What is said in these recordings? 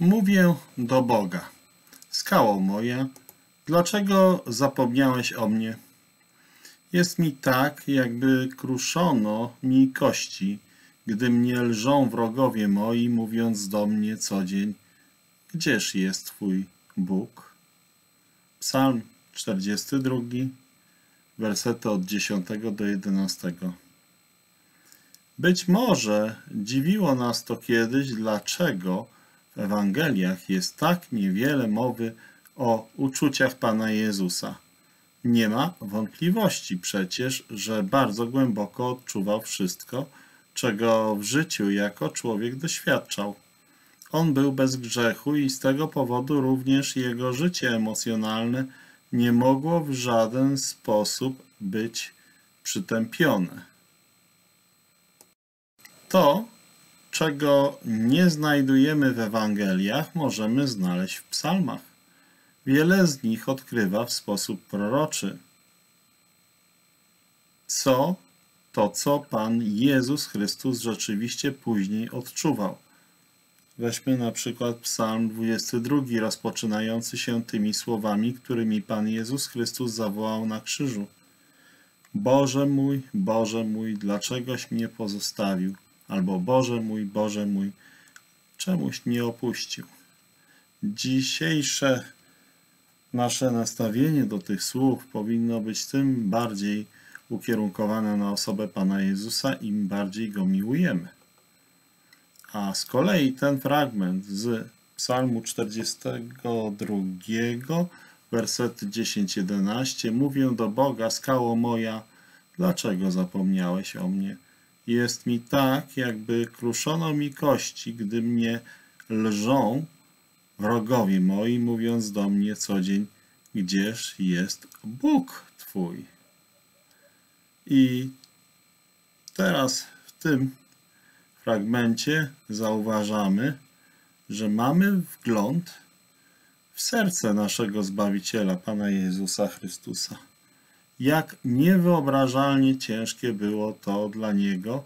Mówię do Boga. Skało moja, dlaczego zapomniałeś o mnie? Jest mi tak, jakby kruszono mi kości, gdy mnie lżą wrogowie moi, mówiąc do mnie co dzień, gdzież jest Twój Bóg? Psalm 42, wersety od 10 do 11. Być może dziwiło nas to kiedyś, dlaczego Ewangeliach jest tak niewiele mowy o uczuciach Pana Jezusa. Nie ma wątpliwości przecież, że bardzo głęboko odczuwał wszystko, czego w życiu jako człowiek doświadczał. On był bez grzechu i z tego powodu również jego życie emocjonalne nie mogło w żaden sposób być przytępione. To, czego nie znajdujemy w Ewangeliach, możemy znaleźć w psalmach. Wiele z nich odkrywa w sposób proroczy. Co to, co Pan Jezus Chrystus rzeczywiście później odczuwał. Weźmy na przykład Psalm 22, rozpoczynający się tymi słowami, którymi Pan Jezus Chrystus zawołał na krzyżu. Boże mój, Boże mój, dlaczegoś mnie pozostawił? Albo Boże mój, Boże mój, czemuś nie opuścił? Dzisiejsze nasze nastawienie do tych słów powinno być tym bardziej ukierunkowane na osobę Pana Jezusa, im bardziej Go miłujemy. A z kolei ten fragment z Psalmu 42, wersety 10-11 Mówię do Boga, skało moja, dlaczego zapomniałeś o mnie? Jest mi tak, jakby kruszono mi kości, gdy mnie lżą wrogowie moi, mówiąc do mnie co dzień, gdzież jest Bóg Twój? I teraz w tym fragmencie zauważamy, że mamy wgląd w serce naszego Zbawiciela, Pana Jezusa Chrystusa. Jak niewyobrażalnie ciężkie było to dla Niego,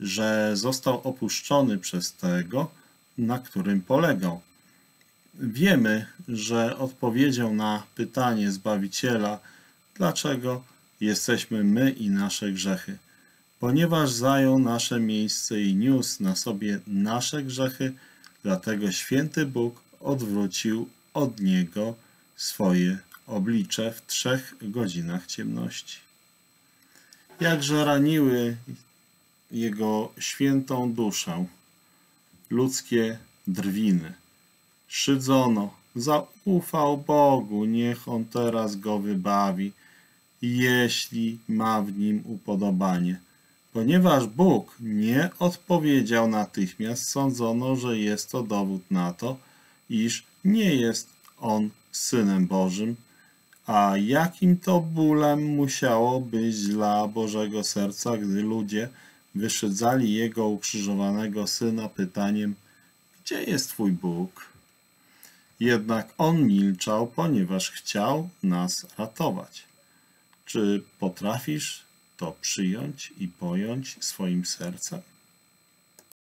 że został opuszczony przez tego, na którym polegał. Wiemy, że odpowiedzią na pytanie Zbawiciela, dlaczego jesteśmy my i nasze grzechy, ponieważ zajął nasze miejsce i niósł na sobie nasze grzechy, dlatego święty Bóg odwrócił od Niego swoje oblicze w trzech godzinach ciemności. Jakże raniły Jego świętą duszę ludzkie drwiny. Szydzono, zaufał Bogu, niech On teraz go wybawi, jeśli ma w nim upodobanie. Ponieważ Bóg nie odpowiedział natychmiast, sądzono, że jest to dowód na to, iż nie jest On Synem Bożym, a jakim to bólem musiało być dla Bożego Serca, gdy ludzie wyszydzali Jego ukrzyżowanego Syna pytaniem, gdzie jest Twój Bóg? Jednak On milczał, ponieważ chciał nas ratować. Czy potrafisz to przyjąć i pojąć swoim sercem?